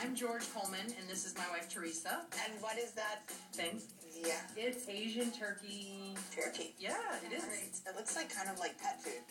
I'm George Coleman, and this is my wife Theresa. And what is that Thing. Yeah. It's Asian turkey. Turkey. Yeah, it is. It looks like kind of like pet food.